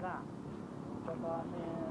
那个，就说先。